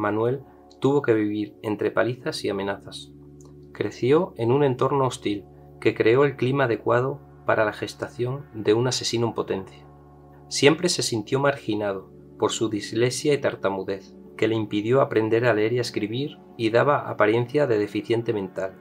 Manuel tuvo que vivir entre palizas y amenazas. Creció en un entorno hostil que creó el clima adecuado para la gestación de un asesino en potencia. Siempre se sintió marginado por su dislexia y tartamudez, que le impidió aprender a leer y a escribir y daba apariencia de deficiente mental